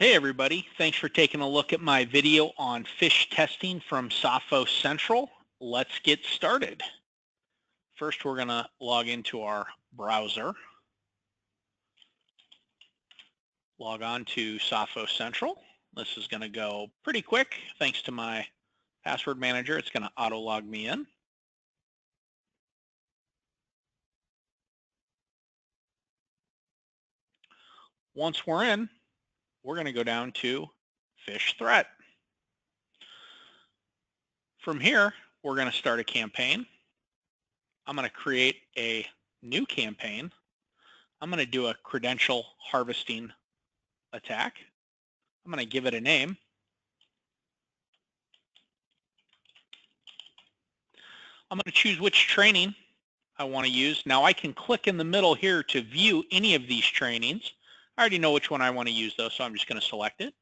Hey everybody, thanks for taking a look at my video on phish testing from Sophos Central. Let's get started. First, we're going to log into our browser. Log on to Sophos Central. This is going to go pretty quick thanks to my password manager. It's going to auto log me in. Once we're in, we're going to go down to phish threat. From here, we're going to start a campaign. I'm going to create a new campaign. I'm going to do a credential harvesting attack. I'm going to give it a name. I'm going to choose which training I want to use. Now I can click in the middle here to view any of these trainings. I already know which one I want to use though, so I'm just going to select it.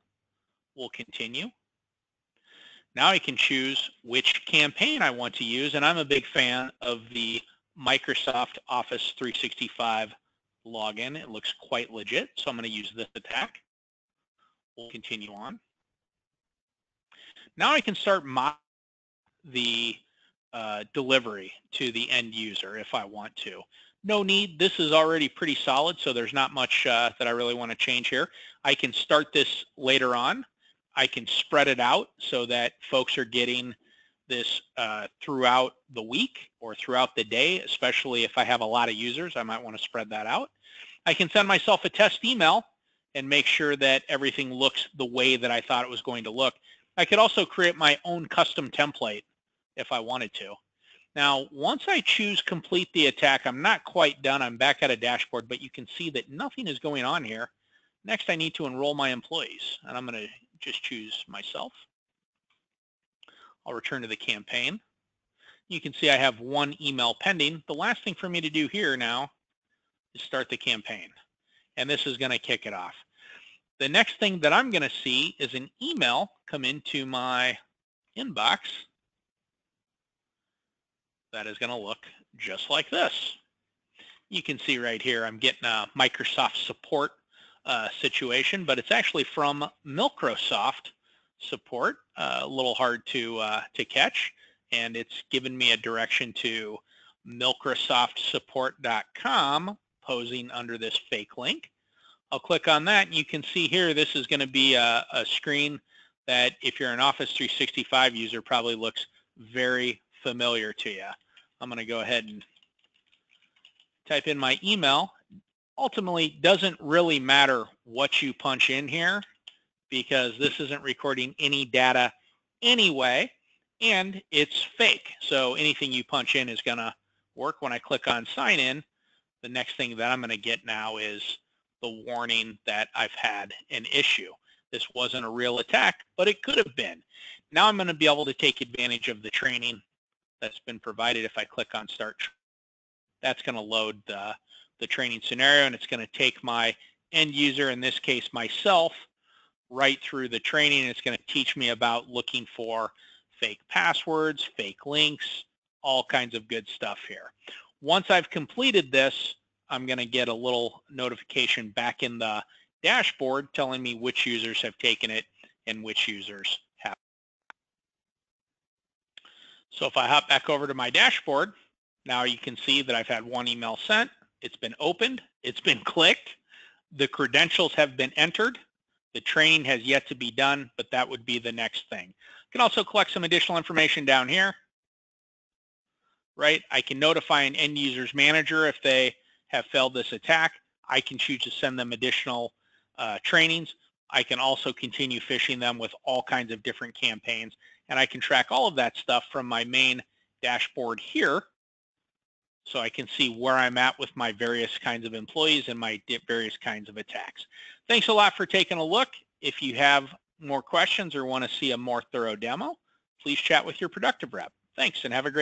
We'll continue. Now I can choose which campaign I want to use, and I'm a big fan of the Microsoft Office 365 login. It looks quite legit, so I'm going to use this attack. We'll continue on. Now I can start the uh, delivery to the end user if I want to no need. This is already pretty solid, so there's not much uh, that I really want to change here. I can start this later on. I can spread it out so that folks are getting this uh, throughout the week or throughout the day, especially if I have a lot of users, I might want to spread that out. I can send myself a test email and make sure that everything looks the way that I thought it was going to look. I could also create my own custom template if I wanted to. Now, once I choose complete the attack, I'm not quite done. I'm back at a dashboard, but you can see that nothing is going on here. Next, I need to enroll my employees, and I'm going to just choose myself. I'll return to the campaign. You can see I have one email pending. The last thing for me to do here now is start the campaign, and this is going to kick it off. The next thing that I'm going to see is an email come into my inbox that is going to look just like this. You can see right here I'm getting a Microsoft support uh, situation, but it's actually from Microsoft support, uh, a little hard to, uh, to catch, and it's given me a direction to microsoftsupport.com posing under this fake link. I'll click on that and you can see here this is going to be a, a screen that if you're an Office 365 user probably looks very familiar to you. I'm going to go ahead and type in my email. Ultimately, doesn't really matter what you punch in here because this isn't recording any data anyway, and it's fake. So anything you punch in is going to work. When I click on sign in, the next thing that I'm going to get now is the warning that I've had an issue. This wasn't a real attack, but it could have been. Now I'm going to be able to take advantage of the training that's been provided, if I click on start, that's going to load the, the training scenario and it's going to take my end user, in this case myself, right through the training. It's going to teach me about looking for fake passwords, fake links, all kinds of good stuff here. Once I've completed this, I'm going to get a little notification back in the dashboard telling me which users have taken it and which users So if I hop back over to my dashboard, now you can see that I've had one email sent. It's been opened. It's been clicked. The credentials have been entered. The training has yet to be done, but that would be the next thing. I can also collect some additional information down here. Right? I can notify an end user's manager if they have failed this attack. I can choose to send them additional uh, trainings. I can also continue phishing them with all kinds of different campaigns and I can track all of that stuff from my main dashboard here so I can see where I'm at with my various kinds of employees and my various kinds of attacks. Thanks a lot for taking a look. If you have more questions or want to see a more thorough demo, please chat with your productive rep. Thanks and have a great